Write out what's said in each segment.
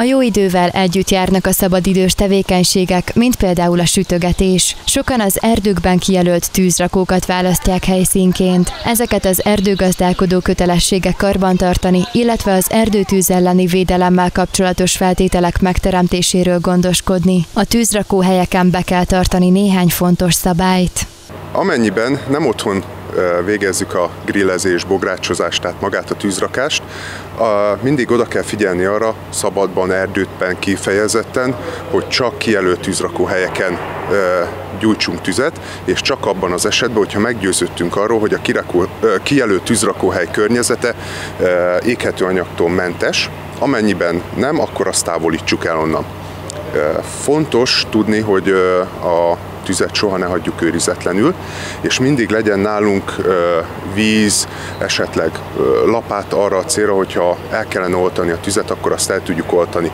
A jó idővel együtt járnak a szabadidős tevékenységek, mint például a sütögetés. Sokan az erdőkben kijelölt tűzrakókat választják helyszínként. Ezeket az erdőgazdálkodó kötelességek karbantartani, illetve az erdőtűz elleni védelemmel kapcsolatos feltételek megteremtéséről gondoskodni. A tűzrakó helyeken be kell tartani néhány fontos szabályt. Amennyiben nem otthon végezzük a grillezés, bográcsozást, tehát magát a tűzrakást, mindig oda kell figyelni arra, szabadban, erdőtben kifejezetten, hogy csak kijelölt tűzrakóhelyeken gyújtsunk tüzet, és csak abban az esetben, hogyha meggyőződtünk arról, hogy a kijelölt tűzrakóhely környezete éghető anyagtól mentes, amennyiben nem, akkor azt távolítsuk el onnan. Fontos tudni, hogy a tüzet soha ne hagyjuk őrizetlenül, és mindig legyen nálunk víz, esetleg lapát arra a célra, hogyha el kellene oltani a tüzet, akkor azt el tudjuk oltani.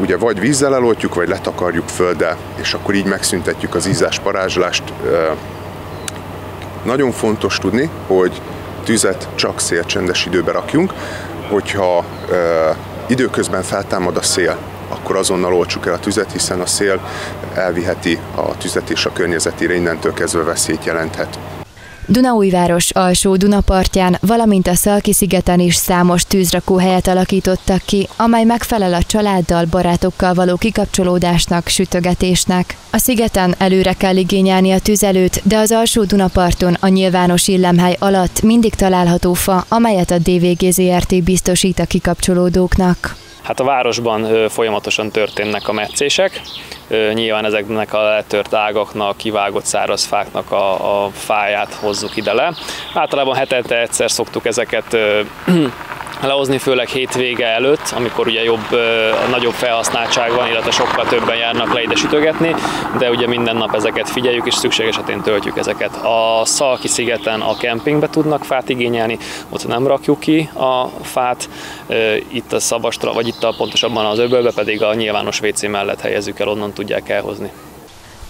Ugye vagy vízzel eloltjuk, vagy letakarjuk földdel, és akkor így megszüntetjük az ízás parázslást. Nagyon fontos tudni, hogy tüzet csak szélcsendes időbe rakjunk, hogyha időközben feltámad a szél, akkor azonnal oltsuk el a tüzet, hiszen a szél elviheti a tüzet és a környezetére innentől kezdve veszélyt jelenthet. Dunaújváros alsó Dunapartján, valamint a Szalki-szigeten is számos tűzrakóhelyet alakítottak ki, amely megfelel a családdal, barátokkal való kikapcsolódásnak, sütögetésnek. A szigeten előre kell igényelni a tüzelőt, de az alsó Dunaparton a nyilvános illemhely alatt mindig található fa, amelyet a DVG ZRT biztosít a kikapcsolódóknak. Hát a városban folyamatosan történnek a meccések, nyilván ezeknek a letört ágaknak, kivágott száraz fáknak a, a fáját hozzuk ide le. Általában hetente egyszer szoktuk ezeket lehozni, főleg hétvége előtt, amikor ugye jobb, nagyobb felhasználtság van, illetve sokkal többen járnak le ide sütögetni, de ugye minden nap ezeket figyeljük, és szükség esetén töltjük ezeket. A Szalki szigeten a kempingbe tudnak fát igényelni, ott nem rakjuk ki a fát, itt a Szabastra, vagy itt a pontosabban az öbölbe pedig a nyilvános WC mellett helyezzük el, onnan tudják elhozni.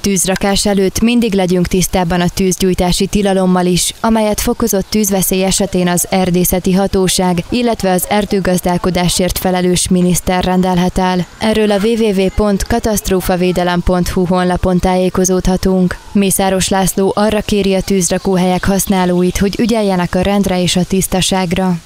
Tűzrakás előtt mindig legyünk tisztában a tűzgyújtási tilalommal is, amelyet fokozott tűzveszély esetén az erdészeti hatóság, illetve az erdőgazdálkodásért felelős miniszter rendelhet el. Erről a www.katasztrófavédelem.hu honlapon tájékozódhatunk. Mészáros László arra kéri a tűzrakóhelyek használóit, hogy ügyeljenek a rendre és a tisztaságra.